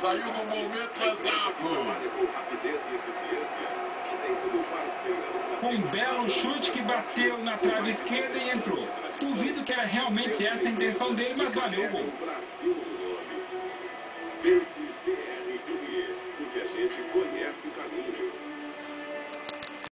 saiu no momento exato. Com um belo chute que bateu na trave esquerda e entrou. Duvido que era realmente essa a intenção dele, mas valeu o gol. Porque a gente conhece o caminho.